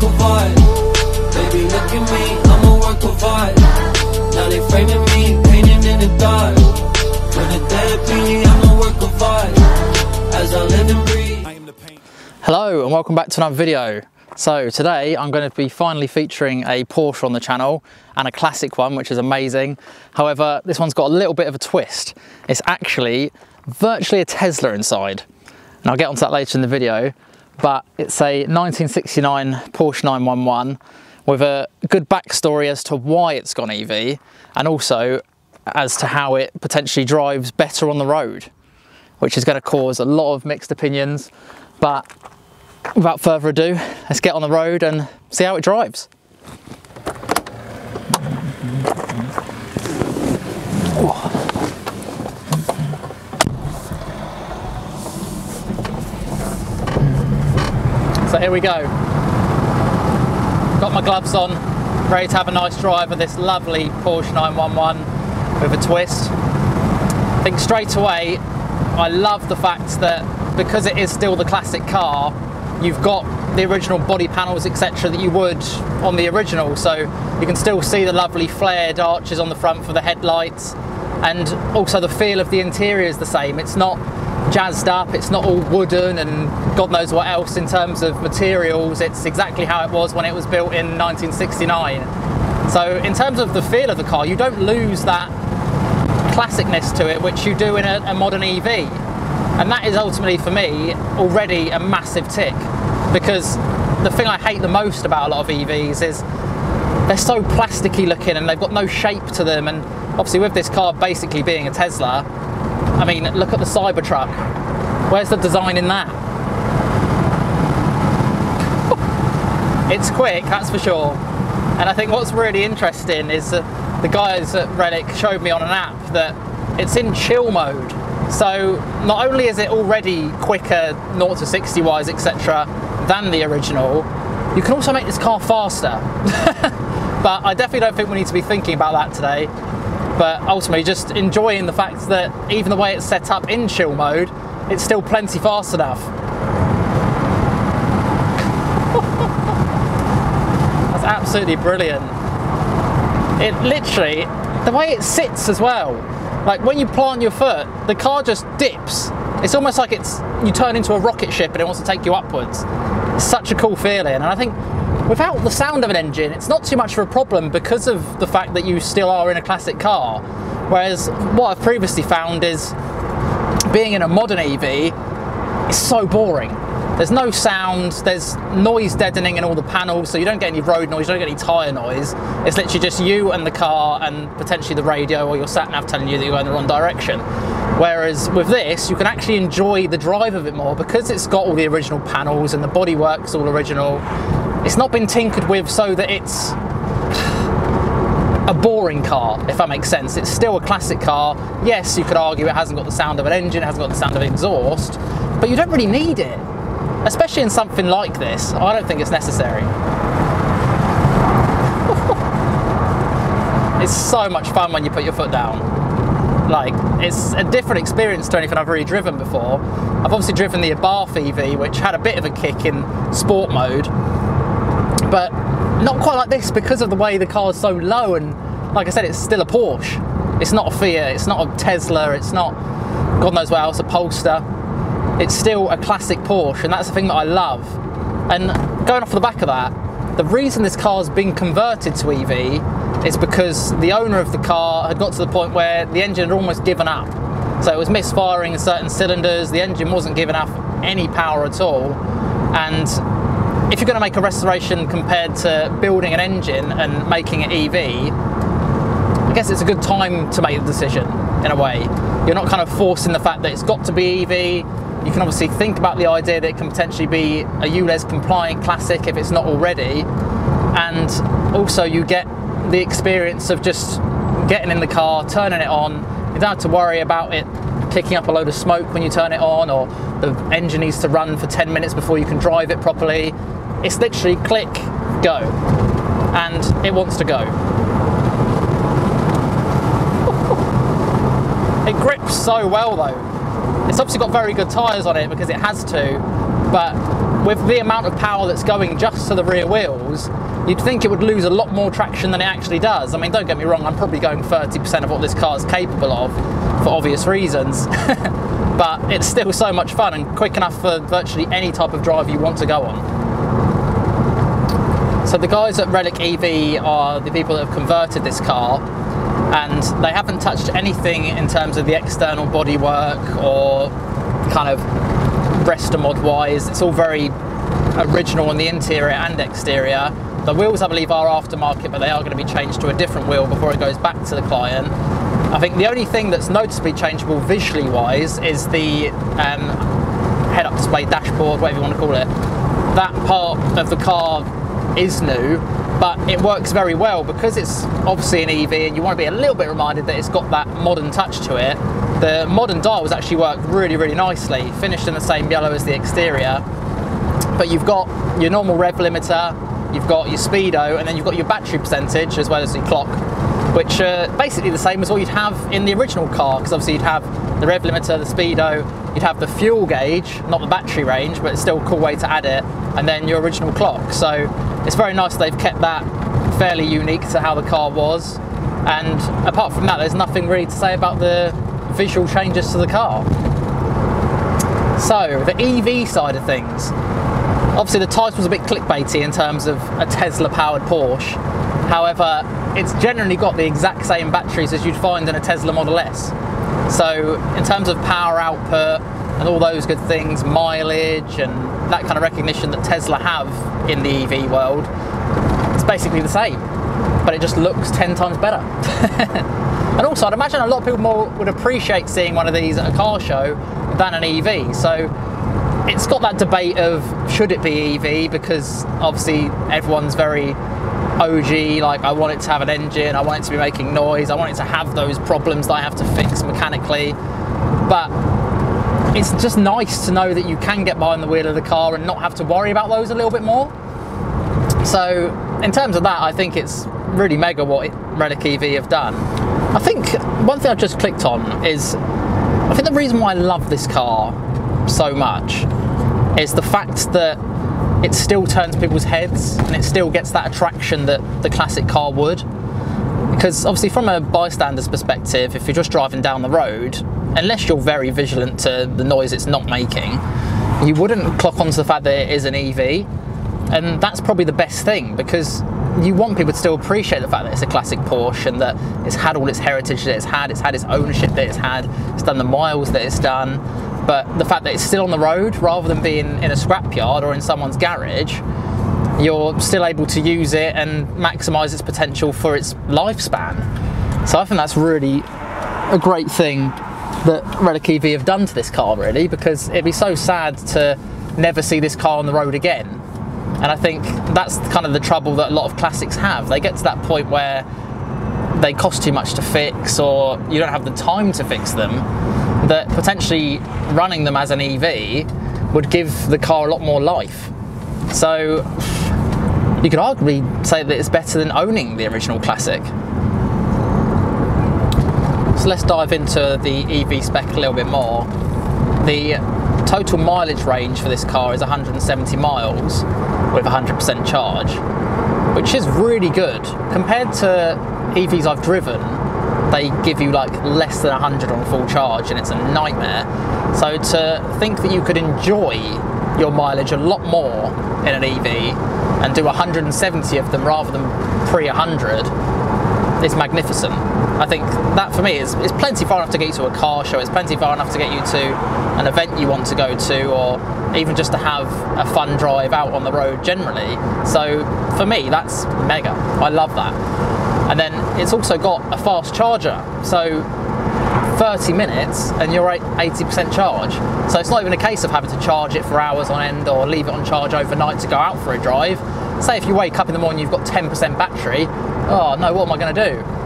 work of art. Baby, look at me, I'm a work of art. Now they framing me, painting in the dark. For the dead I'm a work of art. As I live and breathe. Hello and welcome back to another video. So today I'm going to be finally featuring a Porsche on the channel and a classic one which is amazing. However this one's got a little bit of a twist. It's actually virtually a Tesla inside. And I'll get onto that later in the video but it's a 1969 Porsche 911 with a good backstory as to why it's gone EV and also as to how it potentially drives better on the road which is going to cause a lot of mixed opinions but without further ado, let's get on the road and see how it drives. So here we go. Got my gloves on, ready to have a nice drive of this lovely Porsche 911 with a twist. I think straight away, I love the fact that because it is still the classic car, you've got the original body panels etc that you would on the original so you can still see the lovely flared arches on the front for the headlights and also the feel of the interior is the same it's not jazzed up it's not all wooden and god knows what else in terms of materials. It's exactly how it was when it was built in 1969 so in terms of the feel of the car you don't lose that classicness to it which you do in a, a modern EV and that is ultimately for me already a massive tick. Because the thing I hate the most about a lot of EVs is they're so plasticky looking and they've got no shape to them. And obviously, with this car basically being a Tesla, I mean, look at the Cybertruck. Where's the design in that? it's quick, that's for sure. And I think what's really interesting is that the guys at Relik showed me on an app that it's in chill mode. So not only is it already quicker 0 to 60 wise, etc., than the original, you can also make this car faster. but I definitely don't think we need to be thinking about that today. But ultimately, just enjoying the fact that even the way it's set up in chill mode, it's still plenty fast enough. That's absolutely brilliant. It literally, the way it sits as well, like when you plant your foot, the car just dips. It's almost like it's you turn into a rocket ship and it wants to take you upwards. Such a cool feeling, and I think without the sound of an engine, it's not too much of a problem because of the fact that you still are in a classic car. Whereas what I've previously found is being in a modern EV is so boring. There's no sound, there's noise deadening in all the panels, so you don't get any road noise, you don't get any tyre noise. It's literally just you and the car and potentially the radio or your sat nav telling you that you're going the wrong direction. Whereas with this, you can actually enjoy the drive of it more because it's got all the original panels and the bodywork's all original. It's not been tinkered with so that it's a boring car, if that makes sense. It's still a classic car. Yes, you could argue it hasn't got the sound of an engine, it hasn't got the sound of an exhaust, but you don't really need it especially in something like this, I don't think it's necessary. it's so much fun when you put your foot down. Like, it's a different experience to anything I've really driven before. I've obviously driven the Abarth EV, which had a bit of a kick in sport mode, but not quite like this because of the way the car is so low and, like I said, it's still a Porsche. It's not a Fiat, it's not a Tesla, it's not, God knows what else, a Polestar it's still a classic Porsche, and that's the thing that I love. And going off the back of that, the reason this car's been converted to EV is because the owner of the car had got to the point where the engine had almost given up. So it was misfiring in certain cylinders, the engine wasn't giving off any power at all. And if you're going to make a restoration compared to building an engine and making it EV, I guess it's a good time to make the decision in a way. You're not kind of forcing the fact that it's got to be EV, you can obviously think about the idea that it can potentially be a ULEZ compliant classic if it's not already. And also you get the experience of just getting in the car, turning it on. You don't have to worry about it kicking up a load of smoke when you turn it on or the engine needs to run for 10 minutes before you can drive it properly. It's literally click, go. And it wants to go. It grips so well though. It's obviously got very good tyres on it because it has to, but with the amount of power that's going just to the rear wheels, you'd think it would lose a lot more traction than it actually does. I mean, don't get me wrong, I'm probably going 30% of what this car is capable of for obvious reasons, but it's still so much fun and quick enough for virtually any type of drive you want to go on. So the guys at Relik EV are the people that have converted this car and they haven't touched anything in terms of the external bodywork or kind of Restomod wise. It's all very original on the interior and exterior. The wheels, I believe, are aftermarket, but they are going to be changed to a different wheel before it goes back to the client. I think the only thing that's noticeably changeable visually wise is the um, head-up display dashboard, whatever you want to call it. That part of the car is new, but it works very well because it's obviously an EV and you want to be a little bit reminded that it's got that modern touch to it. The modern dials actually work really, really nicely, finished in the same yellow as the exterior. But you've got your normal rev limiter, you've got your speedo, and then you've got your battery percentage as well as your clock, which are basically the same as what you'd have in the original car, because obviously you'd have the rev limiter, the speedo, you'd have the fuel gauge, not the battery range, but it's still a cool way to add it, and then your original clock. So it's very nice they've kept that fairly unique to how the car was. And apart from that, there's nothing really to say about the visual changes to the car. So, the EV side of things. Obviously, the title's a bit clickbaity in terms of a Tesla powered Porsche. However, it's generally got the exact same batteries as you'd find in a Tesla Model S. So, in terms of power output and all those good things, mileage and that kind of recognition that Tesla have in the EV world, it's basically the same, but it just looks 10 times better. and also, I'd imagine a lot of people more would appreciate seeing one of these at a car show than an EV. So it's got that debate of should it be EV because obviously everyone's very OG, like I want it to have an engine, I want it to be making noise, I want it to have those problems that I have to fix mechanically. But it's just nice to know that you can get behind the wheel of the car and not have to worry about those a little bit more. So, in terms of that, I think it's really mega what Relik EV have done. I think one thing I've just clicked on is I think the reason why I love this car so much is the fact that it still turns people's heads and it still gets that attraction that the classic car would. Because obviously, from a bystander's perspective, if you're just driving down the road, unless you're very vigilant to the noise it's not making, you wouldn't clock onto the fact that it is an EV. And that's probably the best thing because you want people to still appreciate the fact that it's a classic Porsche and that it's had all its heritage that it's had, it's had its ownership that it's had, it's done the miles that it's done. But the fact that it's still on the road rather than being in a scrapyard or in someone's garage, you're still able to use it and maximize its potential for its lifespan. So I think that's really a great thing that Relik EV have done to this car, really, because it'd be so sad to never see this car on the road again. And I think that's kind of the trouble that a lot of classics have. They get to that point where they cost too much to fix or you don't have the time to fix them, that potentially running them as an EV would give the car a lot more life. So you could arguably say that it's better than owning the original classic. So let's dive into the EV spec a little bit more. The total mileage range for this car is 170 miles with 100% charge, which is really good. Compared to EVs I've driven, they give you like less than 100 on full charge and it's a nightmare. So to think that you could enjoy your mileage a lot more in an EV and do 170 of them rather than pre 100 is magnificent. I think that for me is, is plenty far enough to get you to a car show, it's plenty far enough to get you to an event you want to go to, or even just to have a fun drive out on the road generally. So for me, that's mega. I love that. And then it's also got a fast charger. So 30 minutes and you're at 80% charge. So it's not even a case of having to charge it for hours on end or leave it on charge overnight to go out for a drive. Say if you wake up in the morning, you've got 10% battery. Oh no, what am I going to do?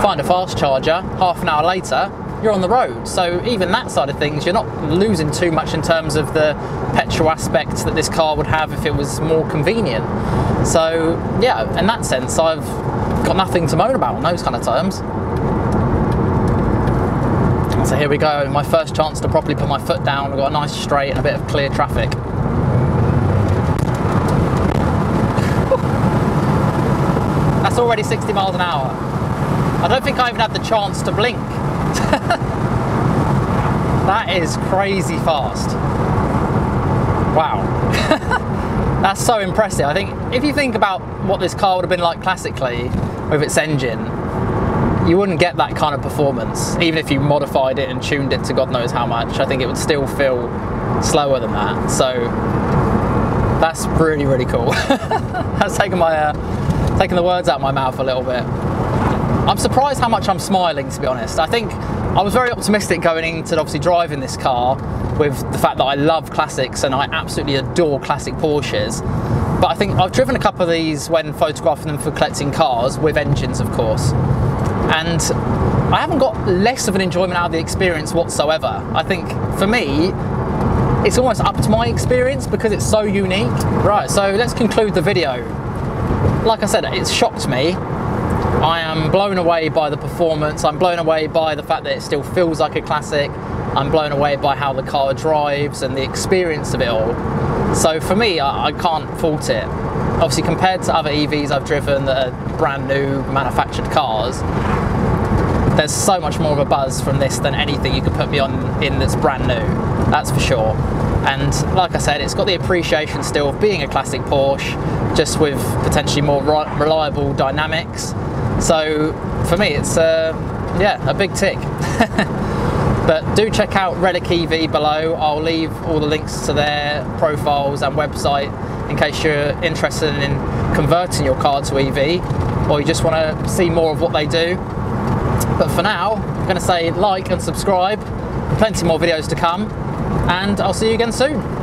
find a fast charger, half an hour later, you're on the road. So even that side of things, you're not losing too much in terms of the petrol aspect that this car would have if it was more convenient. So yeah, in that sense, I've got nothing to moan about in those kind of terms. So here we go, my first chance to properly put my foot down. I've got a nice straight and a bit of clear traffic. Already 60 miles an hour. I don't think I even had the chance to blink. that is crazy fast. Wow. That's so impressive. I think if you think about what this car would have been like classically with its engine, you wouldn't get that kind of performance. Even if you modified it and tuned it to God knows how much, I think it would still feel slower than that. So that's really, really cool. that's taken my uh, taken the words out of my mouth a little bit. I'm surprised how much I'm smiling, to be honest. I think I was very optimistic going into obviously driving this car with the fact that I love classics and I absolutely adore classic Porsches. But I think I've driven a couple of these when photographing them for collecting cars, with engines, of course. And I haven't got less of an enjoyment out of the experience whatsoever. I think for me, it's almost up to my experience because it's so unique. Right, so let's conclude the video. Like I said, it's shocked me. I am blown away by the performance. I'm blown away by the fact that it still feels like a classic. I'm blown away by how the car drives and the experience of it all. So for me, I, I can't fault it. Obviously, compared to other EVs I've driven that are brand new manufactured cars, there's so much more of a buzz from this than anything you could put me on in that's brand new. That's for sure. And like I said, it's got the appreciation still of being a classic Porsche, just with potentially more reliable dynamics. So for me, it's uh, yeah a big tick. But do check out Relik EV below. I'll leave all the links to their profiles and website in case you're interested in converting your car to EV or you just want to see more of what they do. But for now, I'm going to say like and subscribe. Plenty more videos to come, and I'll see you again soon.